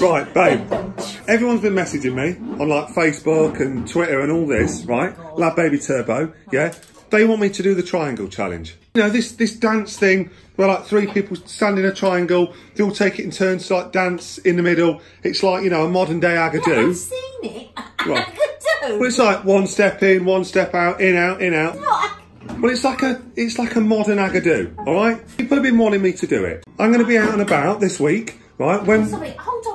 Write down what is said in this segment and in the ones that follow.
Right, babe. Everyone's been messaging me on like Facebook and Twitter and all this, right? LadBaby Turbo, yeah. They want me to do the triangle challenge. You know, this this dance thing where like three people stand in a triangle, they all take it in turns to like dance in the middle. It's like, you know, a modern day agadoo. I've seen it. Right. Agadoo. Well, it's like one step in, one step out, in, out, in, out. No, Well, it's like a it's like a modern agadoo, all right? People have been wanting me to do it. I'm going to be out and about this week, right? When Sorry, hold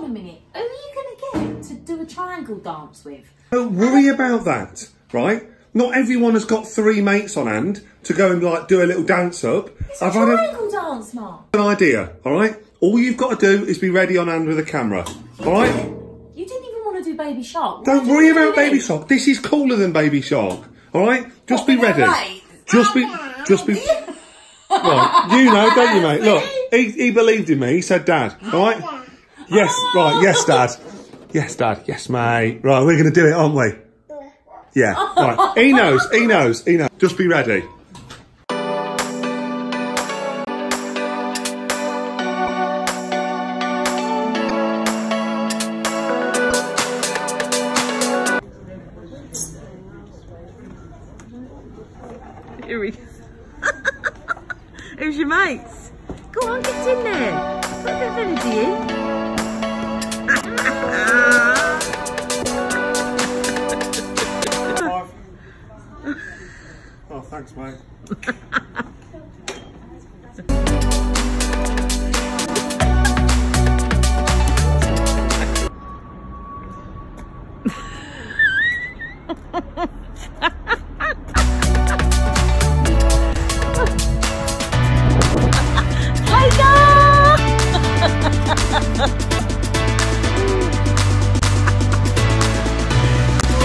triangle dance with? don't worry about that, right? Not everyone has got three mates on hand to go and like do a little dance up. It's a I've had a, triangle dance, Mark. an idea, all right? All you've got to do is be ready on hand with a camera, all right? You didn't even want to do Baby Shark. What Don't worry about? Baby Shark. This is cooler than Baby Shark, all right? Just be What, with ready. mates? Just be, just be. Right, you know, don't you, mate? Look, he, he believed in me. He said, "Dad, all right? Yes, right, yes, Dad, yes, Dad, yes, mate. Right, we're going to do it, aren't we? Yeah, right. He knows. He knows. He knows. Just be ready. Here we go. Who's your mates? Go on, get in there. Put a bit of energy in.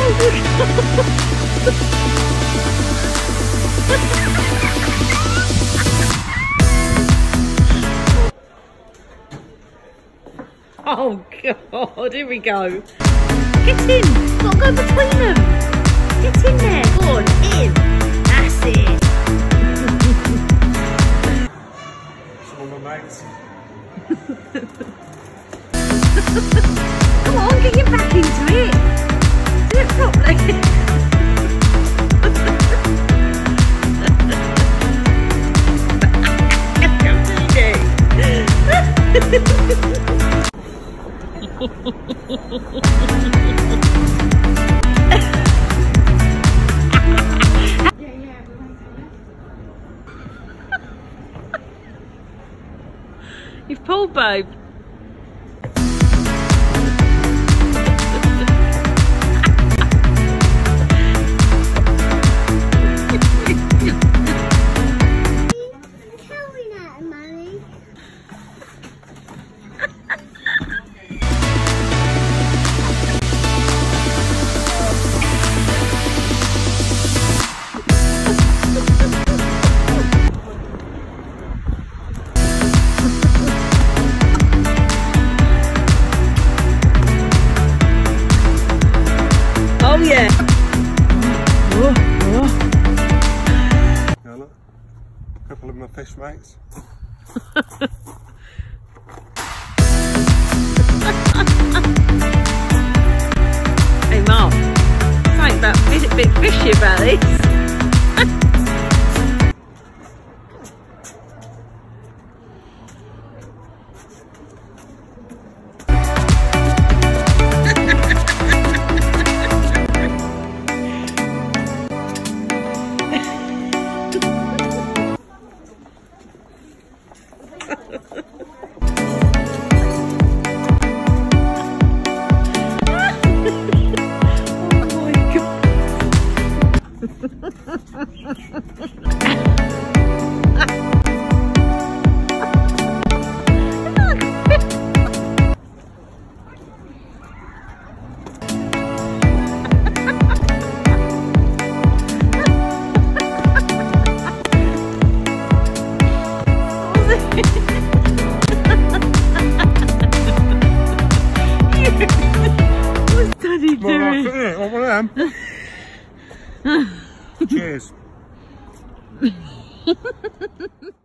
Oh, thanks, mate. Oh God, here we go. Get in. Got to go between them. Get in there. Go on, in. That's it. Come on, get your back into it. Do it properly. You've pulled, babe. Oh, couple of my fish mates. Hey, Mark. Something about a bit fishy about. What's Daddy Well, doing? that's it. What one of them? Cheers.